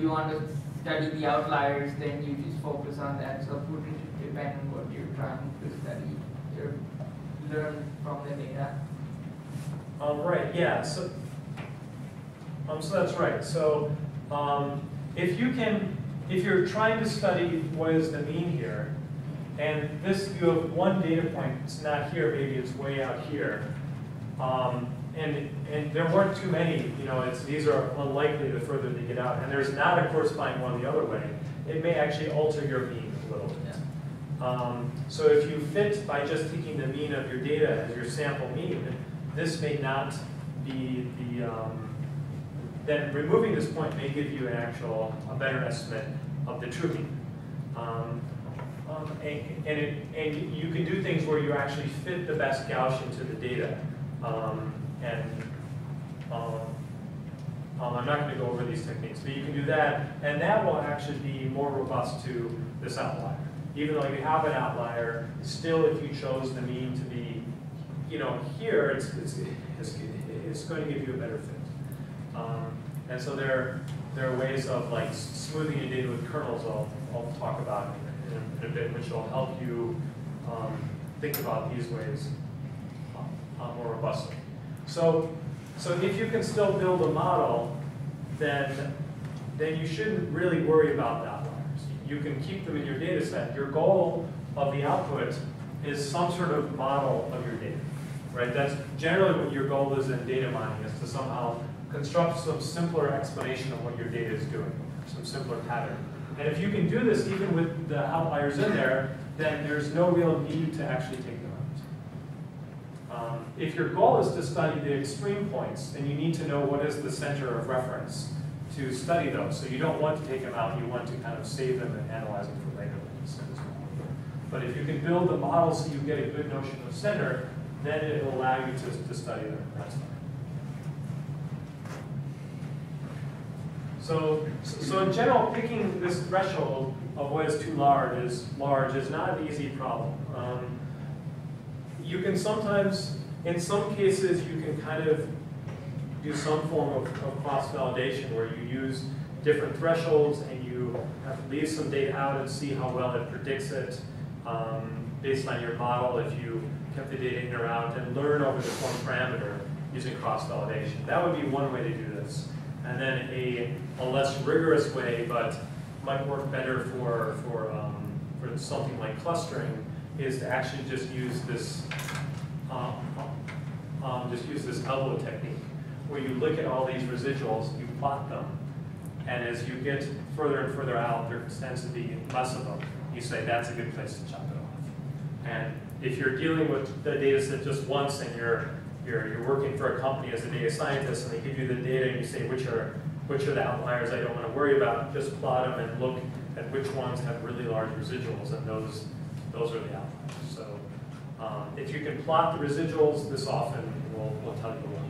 you want to study the outliers, then you just focus on that. So it depend on what you're trying to study, or learn from the data. Um, right, yeah, so, um, so that's right. So, um, if you can, if you're trying to study what is the mean here, and this, you have one data point, it's not here, maybe it's way out here. Um, and, and there weren't too many, you know, it's, these are unlikely the further they get out, and there's not a corresponding one the other way. It may actually alter your mean a little bit. Um, so if you fit by just taking the mean of your data as your sample mean, this may not be the, um, then removing this point may give you an actual, a better estimate of the true mean. Um, um, and, and, it, and you can do things where you actually fit the best Gaussian to the data. Um, and um, um, I'm not going to go over these techniques, but you can do that, and that will actually be more robust to this outlier. Even though you have an outlier, still if you chose the mean to be, you know, here, it's, it's, it's, it's going to give you a better fit. Um, and so there, there are ways of like smoothing your data with kernels I'll, I'll talk about in a, in a bit, which will help you um, think about these ways uh, more robustly. So, so if you can still build a model, then, then you shouldn't really worry about outliers. You can keep them in your data set. Your goal of the output is some sort of model of your data, right? That's generally what your goal is in data mining, is to somehow construct some simpler explanation of what your data is doing, some simpler pattern. And if you can do this even with the outliers in there, then there's no real need to actually take them. Um, if your goal is to study the extreme points, then you need to know what is the center of reference to study those. So you don't want to take them out, you want to kind of save them and analyze them for later. But if you can build the model so you get a good notion of center, then it will allow you to, to study them. That's fine. So, so in general, picking this threshold of what is too large is large is not an easy problem. Um, you can sometimes, in some cases, you can kind of do some form of, of cross-validation where you use different thresholds and you have to leave some data out and see how well it predicts it um, based on your model if you kept the data in or out and learn over the one parameter using cross-validation. That would be one way to do this. And then a, a less rigorous way, but might work better for, for, um, for something like clustering, is to actually just use this, um, um, just use this elbow technique, where you look at all these residuals, you plot them, and as you get further and further out, there tends to be less of them. You say that's a good place to chop it off. And if you're dealing with the data set just once and you're you're, you're working for a company as a data scientist and they give you the data and you say which are which are the outliers I don't want to worry about, just plot them and look at which ones have really large residuals and those those are the outliers. So um, if you can plot the residuals, this often will, will tell you a lot.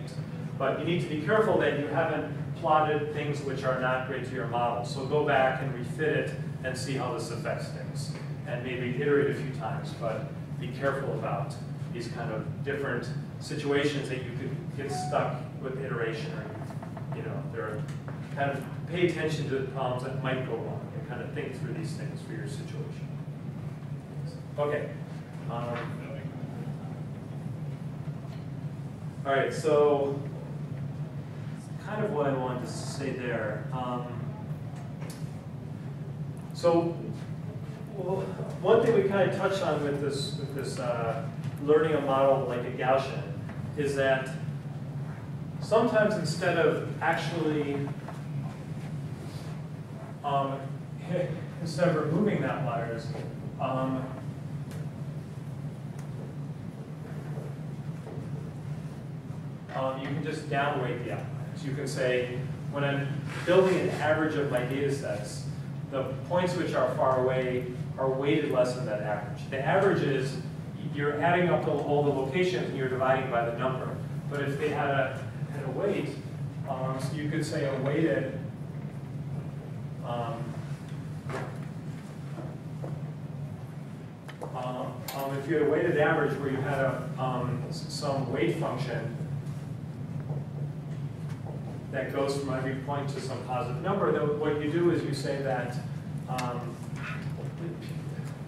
But you need to be careful that you haven't plotted things which are not great to your model. So go back and refit it and see how this affects things. And maybe iterate a few times, but be careful about these kind of different situations that you could get stuck with iteration or, you know, there are kind of pay attention to the problems that might go wrong and kind of think through these things for your situation. Okay. All right, so kind of what I wanted to say there. Um, so well, one thing we kind of touched on with this, with this uh, learning a model like a Gaussian is that sometimes instead of actually, um, instead of removing that outliers, um, um, you can just downweight the outliers. You can say, when I'm building an average of my data sets, the points which are far away are weighted less than that average. The average is you're adding up all the locations and you're dividing by the number. But if they had a, had a weight, um, so you could say a weighted um, um, um, if you had a weighted average where you had a, um, some weight function, that goes from every point to some positive number, then what you do is you say that um,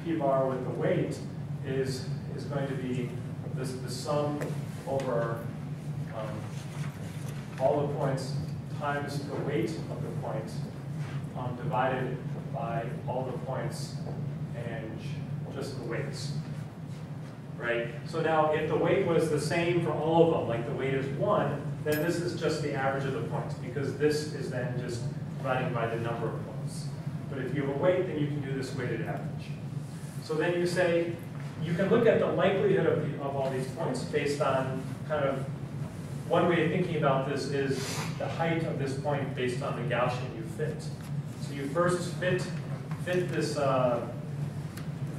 p bar with the weight is, is going to be this, the sum over um, all the points times the weight of the point um, divided by all the points and just the weights. Right? So now if the weight was the same for all of them, like the weight is one, then this is just the average of the points because this is then just dividing by the number of points. But if you have a weight, then you can do this weighted average. So then you say, you can look at the likelihood of, the, of all these points based on kind of, one way of thinking about this is the height of this point based on the Gaussian you fit. So you first fit, fit this, uh,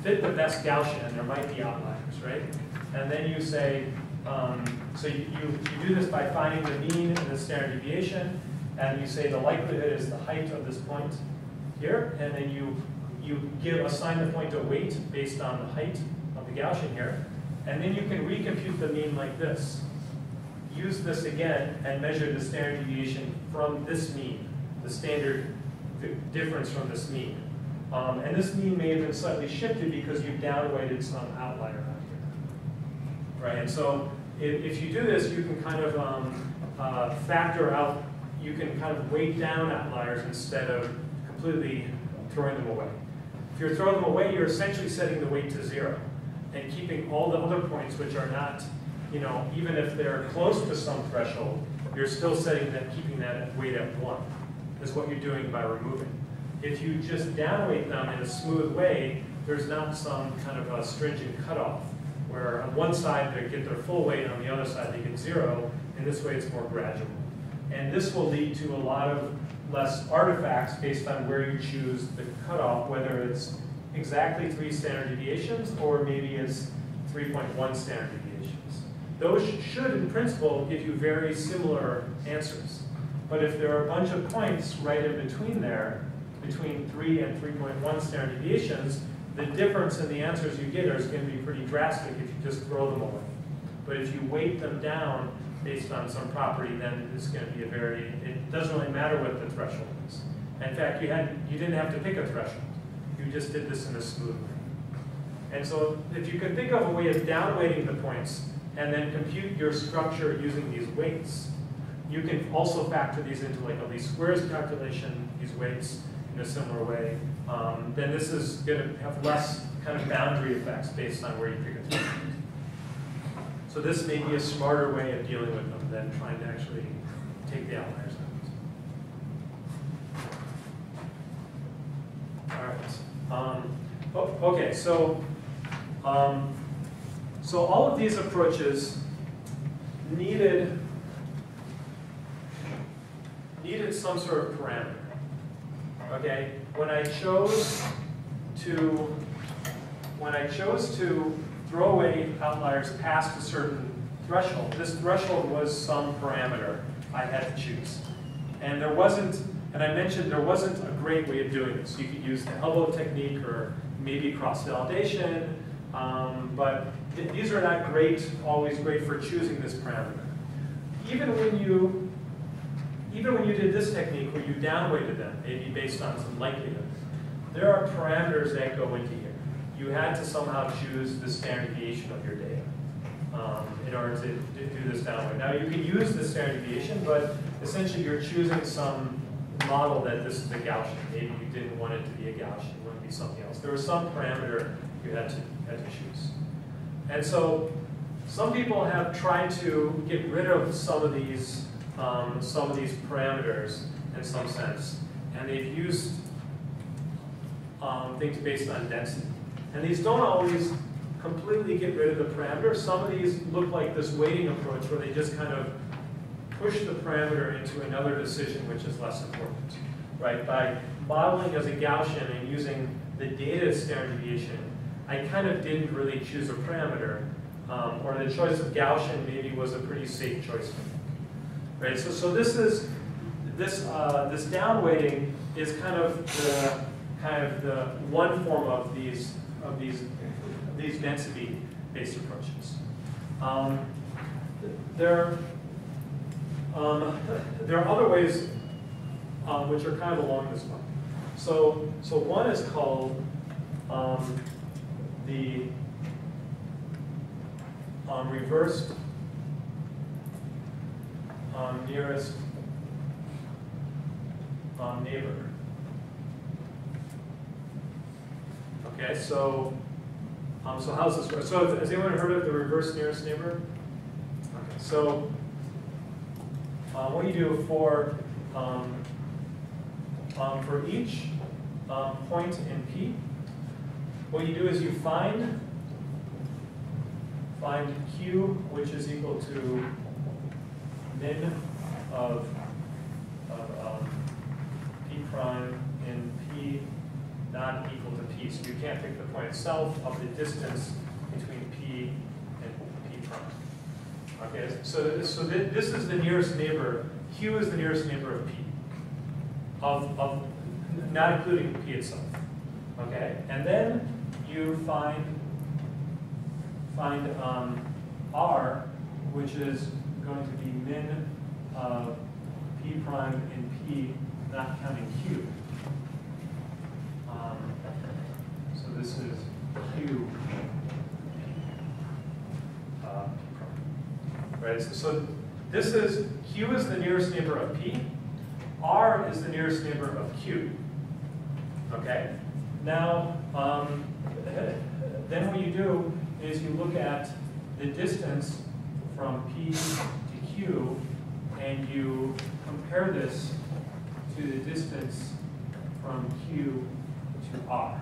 fit the best Gaussian, and there might be outliers, right? And then you say, um, so you, you, do this by finding the mean and the standard deviation, and you say the likelihood is the height of this point here, and then you, you give assign the point a weight based on the height of the Gaussian here, and then you can recompute the mean like this. Use this again and measure the standard deviation from this mean, the standard difference from this mean. Um, and this mean may have been slightly shifted because you've downweighted some outlier. Right, and so if, if you do this, you can kind of um, uh, factor out, you can kind of weight down outliers instead of completely throwing them away. If you're throwing them away, you're essentially setting the weight to zero and keeping all the other points which are not, you know, even if they're close to some threshold, you're still setting that, keeping that weight at one, is what you're doing by removing. If you just downweight them in a smooth way, there's not some kind of a stringent cutoff, where on one side they get their full weight, on the other side they get zero, and this way it's more gradual. And this will lead to a lot of less artifacts based on where you choose the cutoff, whether it's exactly three standard deviations or maybe it's 3.1 standard deviations. Those should, in principle, give you very similar answers. But if there are a bunch of points right in between there, between 3 and 3.1 standard deviations, the difference in the answers you get is going to be pretty drastic if you just throw them away. But if you weight them down based on some property, then it's going to be a very, it doesn't really matter what the threshold is. In fact, you, had, you didn't have to pick a threshold. You just did this in a smooth way. And so if you can think of a way of downweighting the points and then compute your structure using these weights, you can also factor these into like a least squares calculation, these weights in a similar way. Um, then this is going to have less kind of boundary effects based on where you pick threshold. So this may be a smarter way of dealing with them than trying to actually take the outliers out. All right. Um, oh, okay, so um, so all of these approaches needed needed some sort of parameter. Okay, when I chose to when I chose to throw away outliers past a certain threshold, this threshold was some parameter I had to choose, and there wasn't and I mentioned there wasn't a great way of doing this. You could use the elbow technique or maybe cross-validation, um, but th these are not great, always great for choosing this parameter. Even when you, even when you did this technique where you downweighted them, maybe based on some likelihood, there are parameters that go into here. You had to somehow choose the standard deviation of your data um, in order to, do this downweight. Now you can use the standard deviation, but essentially you're choosing some model that this is a Gaussian. Maybe you didn't want it to be a Gaussian, you want it to be something else. There was some parameter you had to, had to choose. And so some people have tried to get rid of some of these, um, some of these parameters in some sense, and they've used um, things based on density. And these don't always completely get rid of the parameter. Some of these look like this weighting approach where they just kind of push the parameter into another decision which is less important, right? By modeling as a Gaussian and using the data standard deviation, I kind of didn't really choose a parameter, um, or the choice of Gaussian maybe was a pretty safe choice for me, right? So, so this is, this, uh, this downweighting is kind of the, kind of the one form of these, of these, these density-based approaches. Um, there Um, there are other ways um, which are kind of along this line. So, so one is called um, the um, reversed um, nearest um, neighbor. Okay, so, um, so how's this work? So has anyone heard of the reverse nearest neighbor? Okay, so uh, what you do for um, um, for each um, point in P, what you do is you find find Q, which is equal to min of, of um, P prime in P not equal to P. So you can't pick the point itself of the distance between P and P prime. Okay, so, this, so th this is the nearest neighbor, Q is the nearest neighbor of P, of, of not including P itself. Okay, and then you find find um, R, which is going to be min of P prime in P, not counting Q. Um, so this is Q uh, P prime. Right, so, so this is, Q is the nearest neighbor of P, R is the nearest neighbor of Q. Okay? Now, um, then what you do is you look at the distance from P to Q, and you compare this to the distance from Q to R.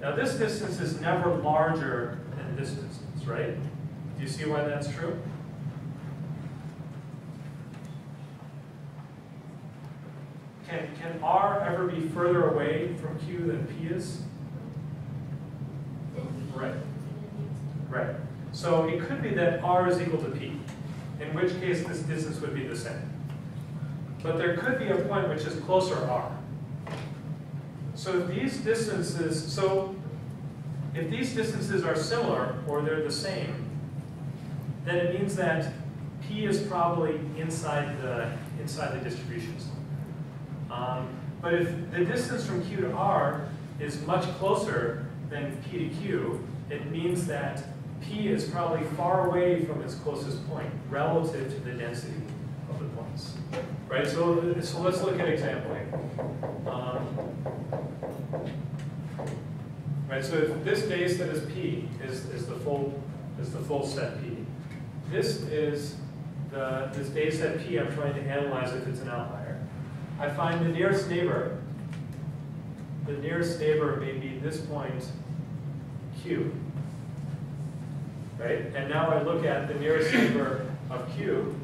Now this distance is never larger than this distance, right? Do you see why that's true? Can, can R ever be further away from Q than P is? Right. Right. So it could be that R is equal to P, in which case this distance would be the same. But there could be a point which is closer R. So if these distances, so if these distances are similar or they're the same, then it means that P is probably inside the inside the distribution. Um, but if the distance from Q to R is much closer than P to Q, it means that P is probably far away from its closest point relative to the density of the points. Right, so, so let's look at example A. Um, right, so if this base that is P is, is the full is the full set P. This is the this base set P I'm trying to analyze if it's an outlier. I find the nearest neighbor. The nearest neighbor may be this point Q. Right? And now I look at the nearest neighbor of Q.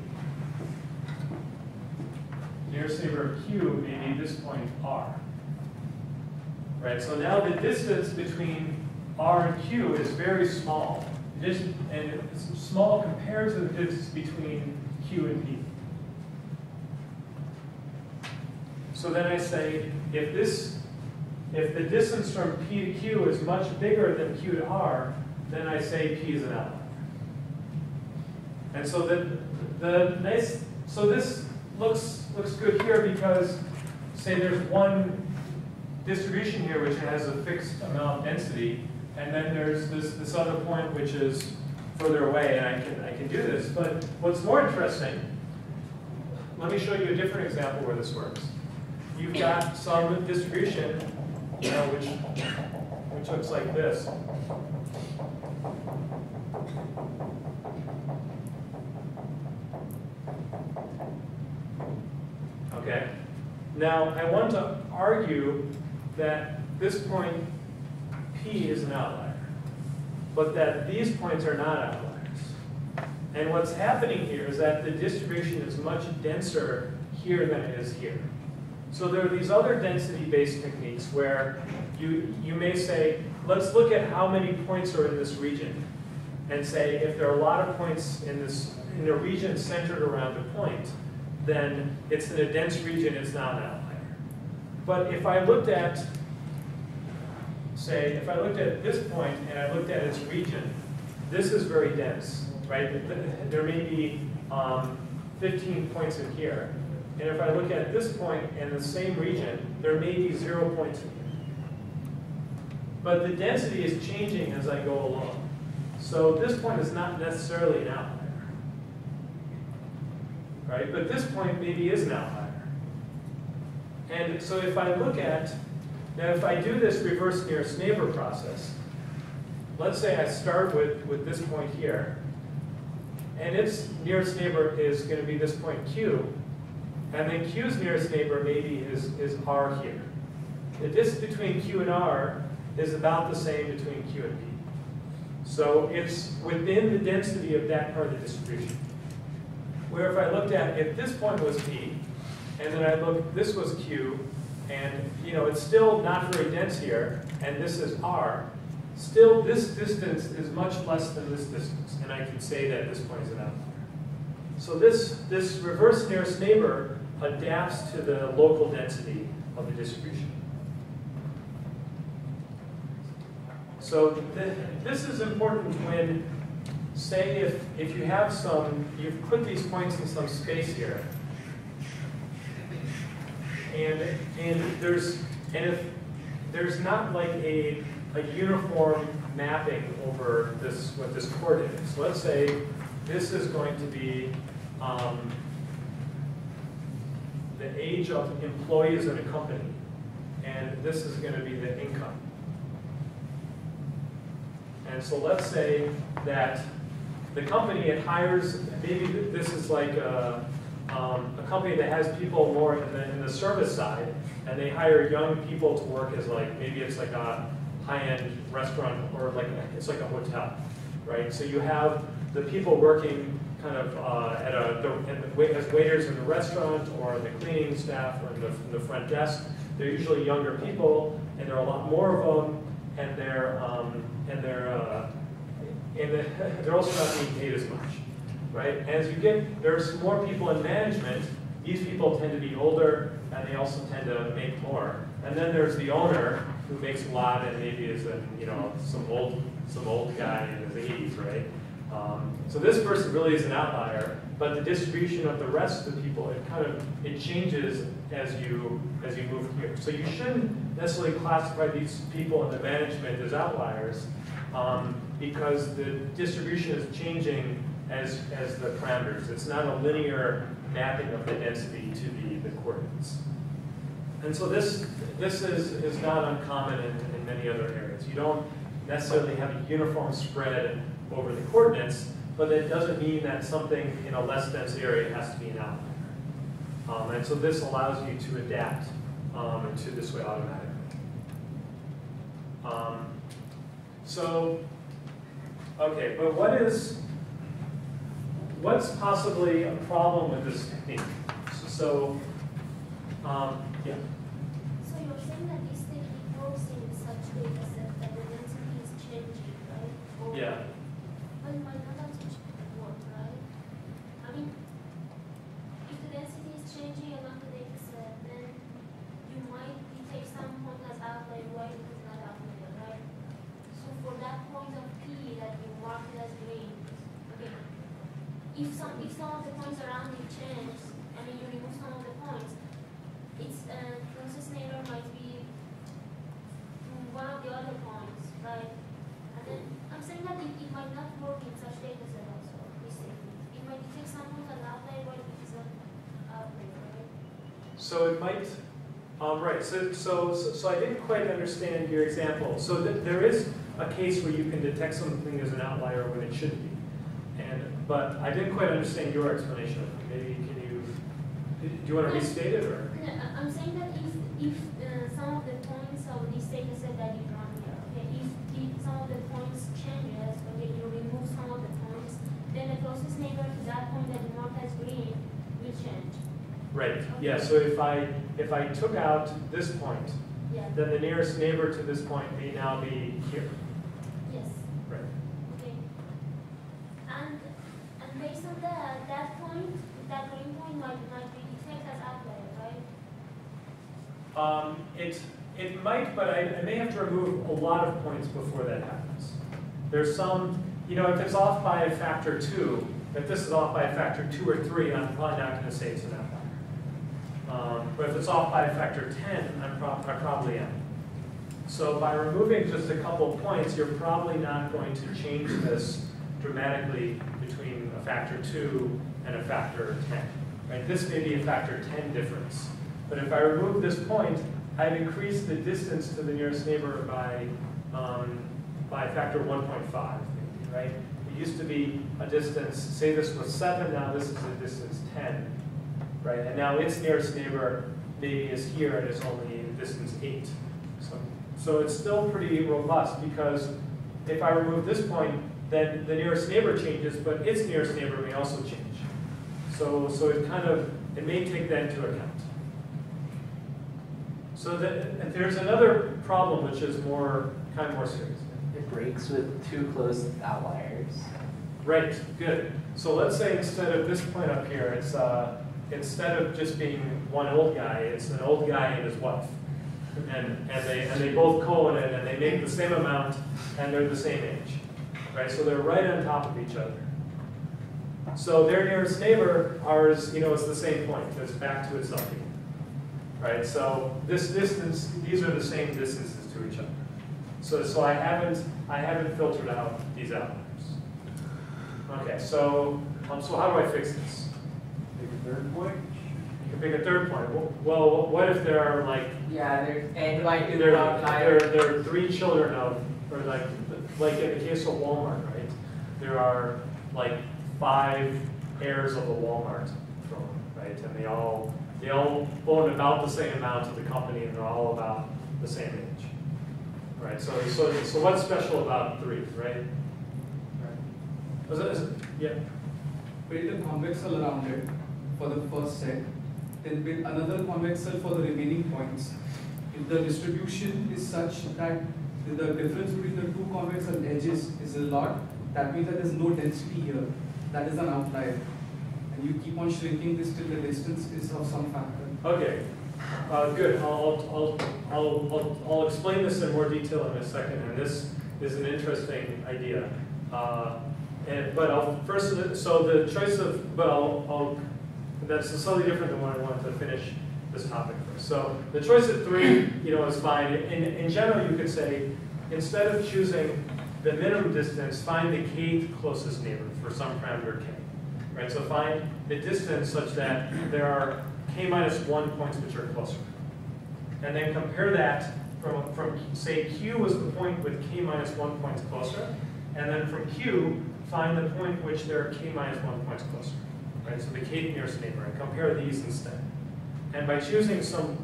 Nearest neighbor of Q may be this point R. Right? So now the distance between R and Q is very small. Just, and it's small compared to the distance between Q and P. So then I say, if this, if the distance from P to Q is much bigger than Q to R, then I say P is an outlier. And so the, the nice, so this looks, looks good here because, say there's one distribution here which has a fixed amount of density, and then there's this, this other point which is further away, and I can, I can do this. But what's more interesting, let me show you a different example where this works. You've got some distribution, you know, which, which looks like this. Okay? Now, I want to argue that this point P is an outlier, but that these points are not outliers. And what's happening here is that the distribution is much denser here than it is here. So there are these other density-based techniques where you, you may say, let's look at how many points are in this region, and say if there are a lot of points in this in a region centered around a point, then it's in a dense region, it's not an outlier. But if I looked at, say, if I looked at this point and I looked at its region, this is very dense, right? There may be um, 15 points in here. And if I look at this point in the same region, there may be zero points in here. But the density is changing as I go along. So this point is not necessarily an outlier. Right? But this point maybe is an outlier. And so if I look at, now if I do this reverse nearest neighbor process, let's say I start with, with this point here, and its nearest neighbor is going to be this point Q, and then Q's nearest neighbor maybe is, is R here. The distance between Q and R is about the same between Q and P. So it's within the density of that part of the distribution. Where if I looked at, if this point was P, and then I look, this was Q, and you know it's still not very dense here, and this is R, still this distance is much less than this distance, and I can say that this point is an outlier. So this, this reverse nearest neighbor adapts to the local density of the distribution. So th this is important when, say if, if you have some, you've put these points in some space here, and, and there's, and if there's not like a, a uniform mapping over this, what this coordinate is. So let's say this is going to be um, the age of employees in a company, and this is going to be the income. And so let's say that the company, it hires, maybe this is like a, um, a company that has people more in the, in the service side, and they hire young people to work as like, maybe it's like a high-end restaurant or like, it's like a hotel, right? So you have the people working kind of uh, at a, the, as waiters in the restaurant or the cleaning staff or in the, in the front desk. They're usually younger people, and there are a lot more of them, and they're, um, and they're, uh, and they're also not being paid as much right? As you get, there's more people in management, these people tend to be older and they also tend to make more. And then there's the owner who makes a lot and maybe is a, you know, some old, some old guy in his 80s, right? Um, so this person really is an outlier, but the distribution of the rest of the people, it kind of, it changes as you, as you move here. So you shouldn't necessarily classify these people in the management as outliers um, because the distribution is changing as, as the parameters. It's not a linear mapping of the density to the, the coordinates. And so this, this is, is not uncommon in, in many other areas. You don't necessarily have a uniform spread over the coordinates, but that doesn't mean that something in a less dense area has to be an outlier. Um, and so this allows you to adapt um, to this way automatically. Um, so, okay, but what is what's possibly a problem with this technique? So, um, yeah. So you're saying that this technique works in such a way that that the density is changing, right? Or- Yeah. But it might not actually work, right? I mean, if the density is changing along the data set, then you might detect some point as outlier, why it is not outlier, right? So for that point of P that you marked as green, okay, if some, if some of the points around it change, I mean, you remove some of the points, it's, uh, closest neighbor might be mm, one of the other points, right? And then, I'm saying that it, it might not work in such data set also. It might detect some points as outlier, but it is not? So it might, um, right, so, so, so so I didn't quite understand your example. So th there is a case where you can detect something as an outlier when it shouldn't be. And, but I didn't quite understand your explanation of it. Maybe can you, do you want to restate it or? No, I'm saying that if, if uh, some of the points of this data set that you run here, okay, if the, some of the points changes, okay, you remove some of the points, then the closest neighbor to that point that you mark as green will change. Right, yeah, so if I, if I took out this point, Yeah, then the nearest neighbor to this point may now be here. yes, Right. okay. And, and based on that, that point, that green point might, might be detected as outlier, right? Um, it, it might, but I, I may have to remove a lot of points before that happens. There's some, you know, if it's off by a factor two, If this is off by a factor two or three, I'm probably not gonna say it's an outlier. Um, but if it's off by a factor ten, I'm prob, I probably am. So by removing just a couple points, you're probably not going to change this dramatically between a factor two and a factor ten. Right? This may be a factor ten difference. But if I remove this point, I've increased the distance to the nearest neighbor by, um, by a factor one point five, right? It used to be a distance, say this was seven, now this is a distance ten, right? And now its nearest neighbor maybe is here and is only a distance eight. So, so it's still pretty robust because if I remove this point, then the nearest neighbor changes, but its nearest neighbor may also change. So, so it kind of, it may take that into account. So that, there's another problem which is more, kind of more serious. It breaks with two close outliers. Right, good. So let's say instead of this point up here, it's, uh, instead of just being one old guy, it's an old guy and his wife. And, and they, and they both co it and they make the same amount and they're the same age. Right, so they're right on top of each other. So their nearest neighbor, ours, you know, is the same point, it's back to itself. Right, so this distance, these are the same distances to each other. So, so I haven't, I haven't filtered out these outliers. Okay, so, um, so how do I fix this? Pick a third point. You can pick a third point. Well, what if there are like, Yeah, there's n by two there, there, there are three children of, or like, like in the case of Walmart, right? There are like five heirs of the Walmart throne, right? And they all, they all own about the same amount of the company and they're all about the same age. Right, so, so, so what's special about three, right? Right. Is it, is it, yeah, Build a convex hull around it for the first set, then build another convex hull for the remaining points. If the distribution is such that the difference between the two convex hull edges is a lot, that means that there's no density here. That is an outlier. You keep on shrinking this till the distance is of some factor. Okay, uh, good. I'll, I'll, I'll, I'll, explain this in more detail in a second, and this is an interesting idea. Uh, and, but I'll first, so the choice of, but I'll, I'll, that's slightly different than what I wanted to finish this topic first. So the choice of three, you know, is fine. In, in general, you could say, instead of choosing the minimum distance, find the k closest neighbor for some parameter k. Right, so find the distance such that there are k minus one points which are closer. And then compare that from, from, say, q was the point with k minus one points closer, and then from q, find the point which there are k minus one points closer. Right, so the k nearest neighbor, and compare these instead. And by choosing some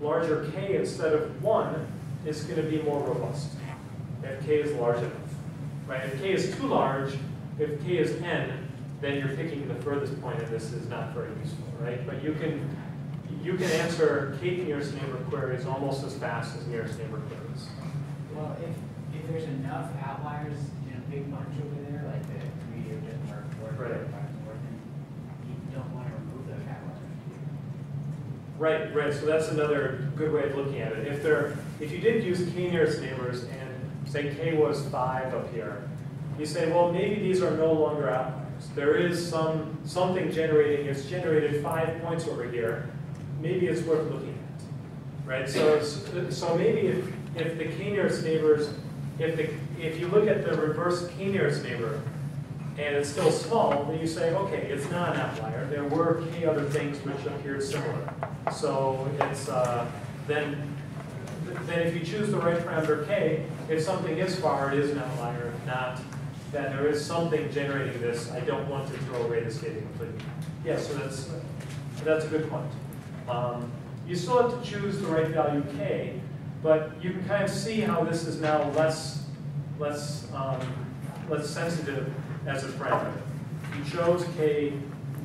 larger k instead of one, it's going to be more robust if k is large enough. Right, if k is too large, if k is n, then you're picking the furthest point and this is not very useful, right? But you can, you can answer k nearest neighbor queries almost as fast as nearest neighbor queries. Well, if, if there's enough outliers in a big bunch over there, like the three or doesn't work, four Right. or five more, then you don't wanna remove those outliers. Right, right, so that's another good way of looking at it. If there, if you did use k nearest neighbors and say k was five up here, you say, well, maybe these are no longer outliers. There is some, something generating, it's generated five points over here, maybe it's worth looking at. Right, so, so maybe if, if the k nearest neighbors, if the, if you look at the reverse k nearest neighbor, and it's still small, then you say, okay, it's not an outlier. There were k other things which appeared similar. So it's, uh, then, then if you choose the right parameter k, if something is far, it is an outlier. Not, then there is something generating this. I don't want to throw away this data completely. Yeah, so that's, that's a good point. Um, you still have to choose the right value k, but you can kind of see how this is now less, less, um, less sensitive as a parameter. You chose k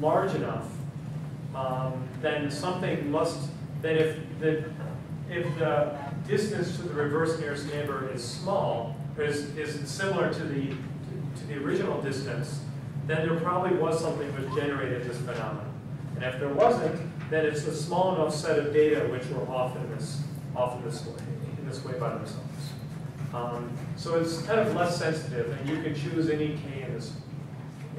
large enough, um, then something must, then if the, if the distance to the reverse nearest neighbor is small, is, is similar to the, the original distance, then there probably was something which generated this phenomenon. And if there wasn't, then it's a small enough set of data which were off in this, off in this way, in this way by themselves. Um, so it's kind of less sensitive, and you can choose any k in this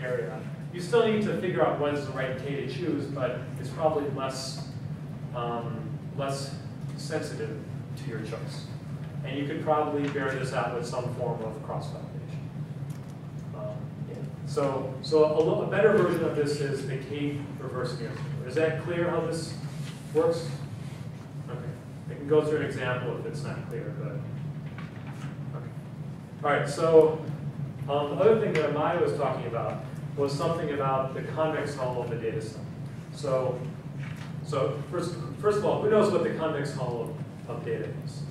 area. you still need to figure out what is the right K to choose, but it's probably less, um, less sensitive to your choice. And you could probably bear this out with some form of cross-validation. So, so a, a better version of this is the K reverse mirror. Is that clear how this works? Okay. I can go through an example if it's not clear, but. Okay. All right, so um, the other thing that Amaya was talking about was something about the convex hull of the data set. So, so first, first of all, who knows what the convex hull of, of data is?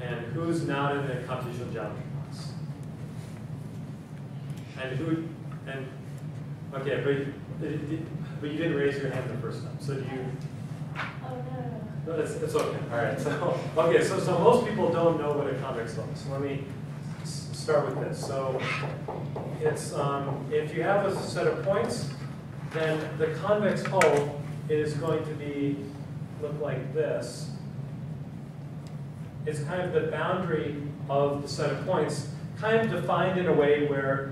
And who's not in the computational geometry? And who, and, okay, but, you- but you didn't raise your hand the first time, so do you, Oh, no, no, no. no, it's, it's okay, all right, so, okay, so, so most people don't know what a convex hull is, so let me start with this. So, it's, um, if you have a set of points, then the convex hull is going to be, look like this. It's kind of the boundary of the set of points, kind of defined in a way where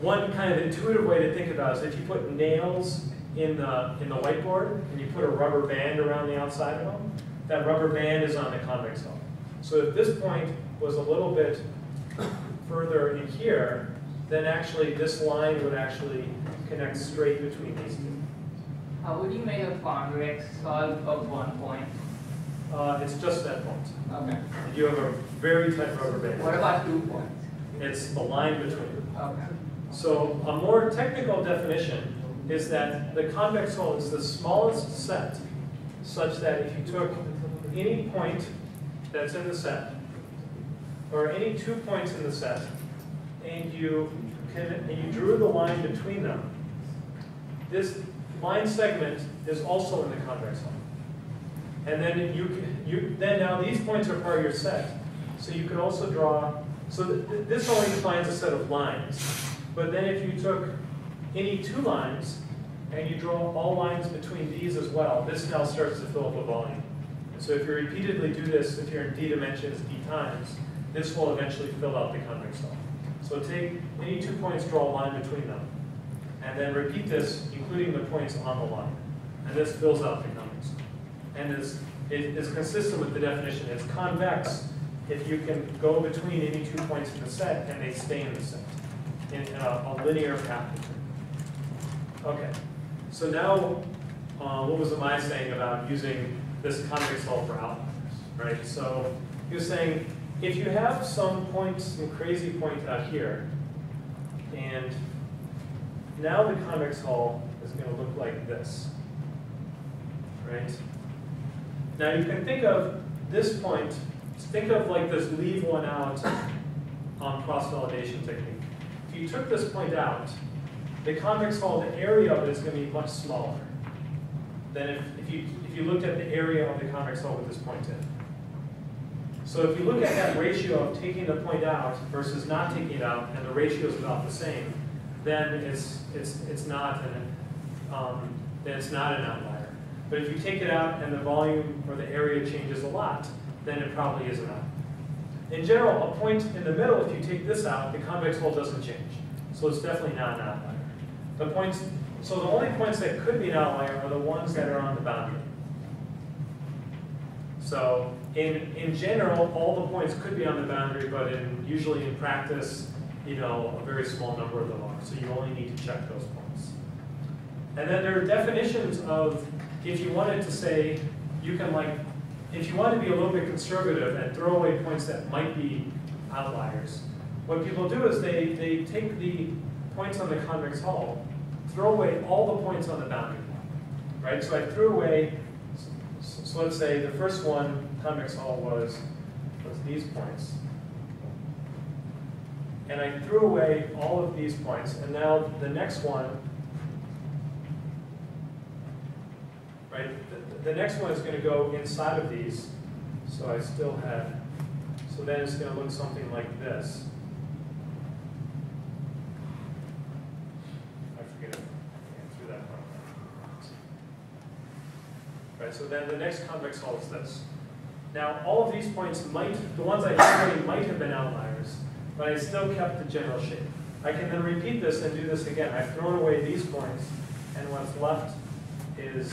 one kind of intuitive way to think about it is if you put nails in the, in the whiteboard and you put a rubber band around the outside of them, that rubber band is on the convex hull. So if this point was a little bit further in here, then actually this line would actually connect straight between these two. How would you make a convex hull of one point? Uh, it's just that point. Okay. You have a very tight rubber band. What about two points? It's the line between them. Okay. So a more technical definition is that the convex hull is the smallest set such that if you took any point that's in the set, or any two points in the set, and you can, and you drew the line between them, this line segment is also in the convex hull. And then you, can- you, then now these points are part of your set. So you can also draw, so th- this only defines a set of lines. But then if you took any two lines and you draw all lines between these as well, this now starts to fill up a volume. And so if you repeatedly do this, if you're in d dimensions, d times, this will eventually fill out the convex hull. So take any two points, draw a line between them. And then repeat this, including the points on the line. And this fills out the convex hull and is, it is consistent with the definition. It's convex if you can go between any two points in the set and they stay in the set in, a, a linear path. Okay, so now, uh, what was Amai saying about using this convex hull for outliers, right? So he was saying, if you have some point, some crazy point out here, and now the convex hull is going to look like this, right? Now you can think of this point, think of like this leave one out on cross-validation technique. You took this point out, the convex hull, the area of it is going to be much smaller than if, if, you, if you looked at the area of the convex hull with this point in. So if you look at that ratio of taking the point out versus not taking it out, and the ratio is about the same, then it's, it's, it's not an, um, then it's not an outlier. But if you take it out and the volume or the area changes a lot, then it probably is an outlier. In general, a point in the middle, if you take this out, the convex hull doesn't change. So it's definitely not an outlier. The points, so the only points that could be an outlier are the ones that are on the boundary. So in, in general, all the points could be on the boundary, but in, usually in practice, you know, a very small number of them are. So you only need to check those points. And then there are definitions of, if you wanted to say, you can like, if you want to be a little bit conservative and throw away points that might be outliers, what people do is they, they take the points on the convex hull, throw away all the points on the boundary line, right? So I threw away, so, so let's say the first one, convex hull was, was these points. And I threw away all of these points, and now the next one, right? The, next one is going to go inside of these, so I still have, so then it's going to look something like this. I forget it. That so then the next convex hull is this. Now, all of these points might, the ones I away might have been outliers, but I still kept the general shape. I can then repeat this and do this again. I've thrown away these points, and what's left is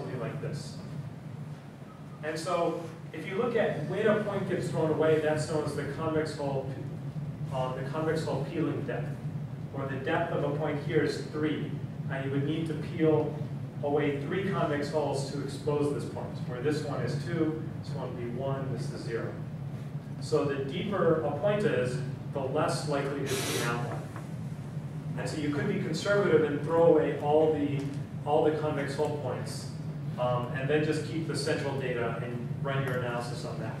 something like this. And so, if you look at when a point gets thrown away, that's known as the convex hull, uh, the convex hull peeling depth. Or the depth of a point here is three. You would need to peel away three convex hulls to expose this point, where this one is two, this one would be one, this is zero. So the deeper a point is, the less likely it is to be an outlier. And so you could be conservative and throw away all the, all the convex hull points, um, and then just keep the central data and run your analysis on that.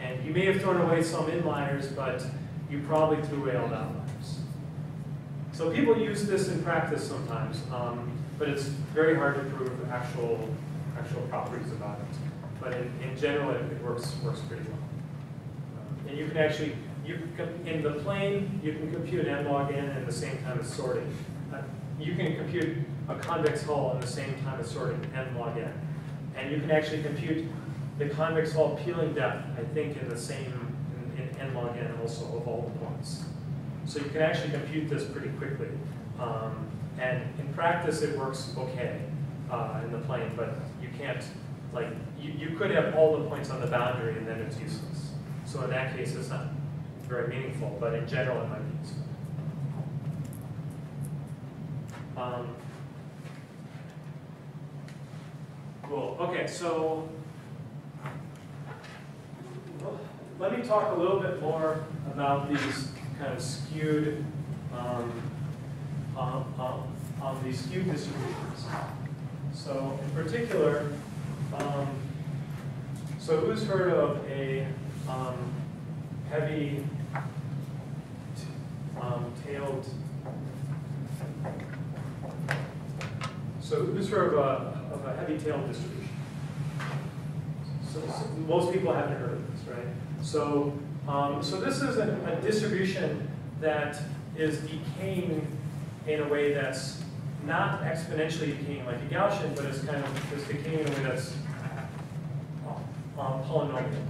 And you may have thrown away some inliers, but you probably threw away all the outliers. So people use this in practice sometimes, um, but it's very hard to prove actual, actual properties about it. But in, in general, it, it works, works pretty well. Uh, And you can actually, you can, in the plane, you can compute n log n at the same time as sorting. Uh, You can compute a convex hull at the same time as sorting, n log n. And you can actually compute the convex hull peeling depth, I think, in the same, in, in n log n also of all the points. So you can actually compute this pretty quickly. Um, and in practice, it works okay uh, in the plane, but you can't, like, you, you could have all the points on the boundary and then it's useless. So in that case, it's not very meaningful, but in general, it might be useful. Um, cool. Okay, so let me talk a little bit more about these kind of skewed, um, um, um, these skewed distributions. So in particular, um, so who's heard of a um, heavy um, tailed? So who's heard of a, of a heavy tailed distribution? So, so most people haven't heard of this, right? So, um, so this is a, a distribution that is decaying in a way that's not exponentially decaying like a Gaussian, but it's kind of is decaying in a way that's um, polynomial,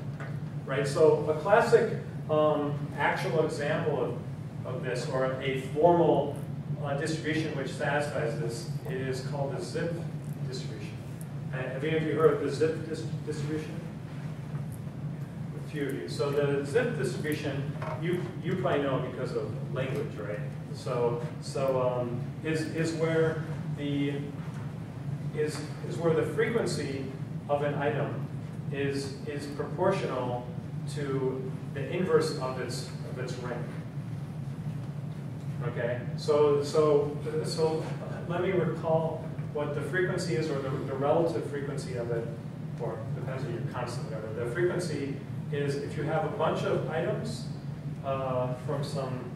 right? So a classic um, actual example of, of this, or a formal uh, distribution which satisfies this, is called the Zipf have any of you heard of the Zipf dis distribution? A few of you. So the Zipf distribution, you you probably know because of language, right? So so um, is is where the is is where the frequency of an item is is proportional to the inverse of its of its rank. Okay, so so so let me recall what the frequency is, or the, the relative frequency of it, or depends on your constant, whatever. The frequency is if you have a bunch of items uh, from some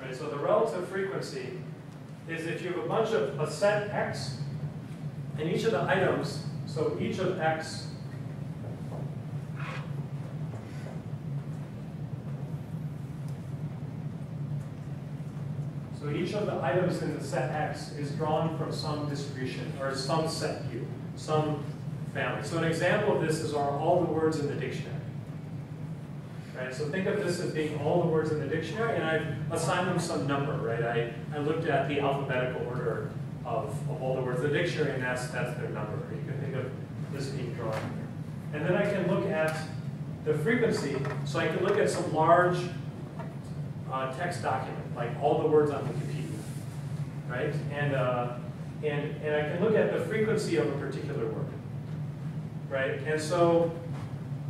Right, so the relative frequency is if you have a bunch of a set x, and each of the items, so each of x So each of the items in the set X is drawn from some distribution, or some set U, some family. So an example of this is are all the words in the dictionary. Right, so think of this as being all the words in the dictionary, and I've assigned them some number, right? I, I looked at the alphabetical order of, of all the words in the dictionary, and that's, that's their number. You can this being drawn. And then I can look at the frequency, so I can look at some large uh, text document, like all the words on Wikipedia, right? And, uh, and, and I can look at the frequency of a particular word, right? And so,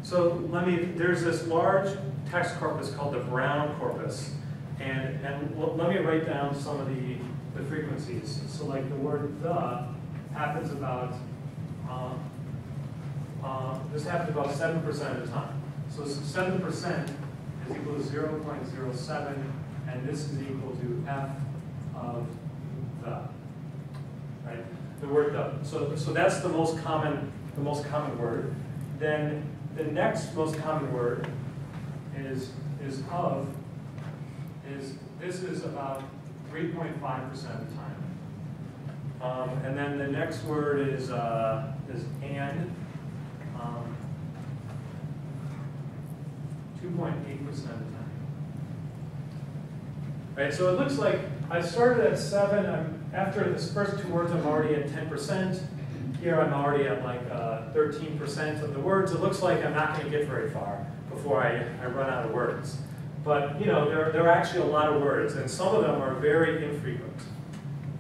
so let me, there's this large text corpus called the Brown corpus, and, and let me write down some of the, the frequencies. So like the word the happens about, um, uh, this happens about 7% of the time. So 7% is equal to 0.07, and this is equal to f of the, right? The word the. So, so that's the most common, the most common word. Then the next most common word is, is of, is, this is about 3.5% of the time. Um, and then the next word is, uh, is and. Um, 2.8% of the time. Right, so it looks like I started at seven, I'm, after this first two words, I'm already at 10%. Here I'm already at like uh, 13% of the words. It looks like I'm not gonna get very far before I, I run out of words. But, you know, there, there are actually a lot of words, and some of them are very infrequent.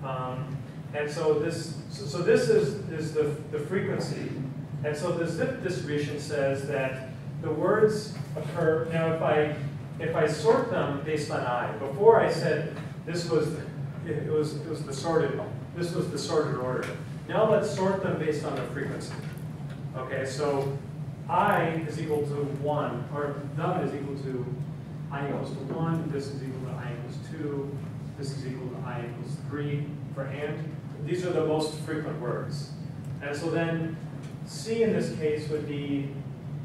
Um, and so this, so, so this is, is the, the frequency. And so the Zipf distribution says that the words occur, now if I, if I sort them based on I, before I said this was, it was, it was the sorted, this was the sorted order. Now let's sort them based on the frequency. Okay, so I is equal to one, or num is equal to I equals to one, this is equal to I equals two, this is equal to I equals three for and. These are the most frequent words. And so then C in this case would be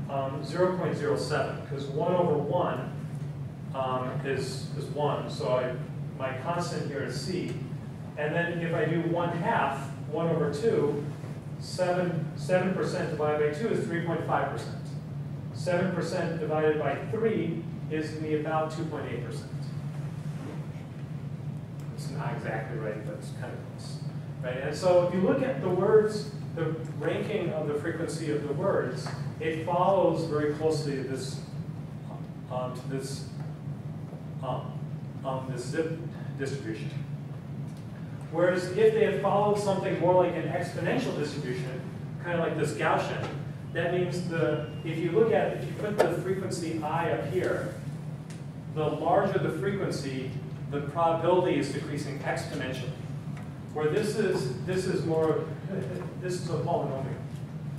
um, 0.07, because 1 over 1 um, is, is 1. So I, my constant here is C. And then if I do 1 half, 1 over 2, 7, 7% divided by 2 is 3.5%. 7% divided by 3 is going to be about 2.8%. It's not exactly right, but it's kind of close. Right? And so if you look at the words, the ranking of the frequency of the words, it follows very closely this, um, to this, um, um, this Zipf distribution. Whereas if they had followed something more like an exponential distribution, kind of like this Gaussian, that means the, if you look at, if you put the frequency i up here, the larger the frequency, the probability is decreasing exponentially. Where this is, this is more, this is a polynomial.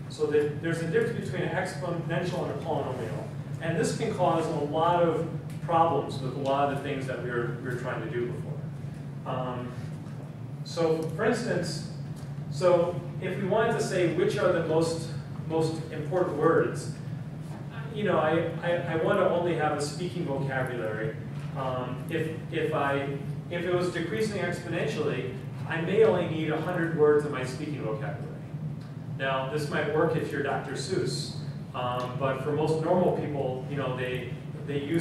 So that there's a difference between an exponential and a polynomial. And this can cause a lot of problems with a lot of the things that we were, we were trying to do before. Um, so for instance, so if we wanted to say which are the most, most important words, you know, I, I, I want to only have a speaking vocabulary. Um, if, if, I, if it was decreasing exponentially, I may only need 100 words of my speaking vocabulary. Now, this might work if you're Dr. Seuss, um, but for most normal people, you know, they, they use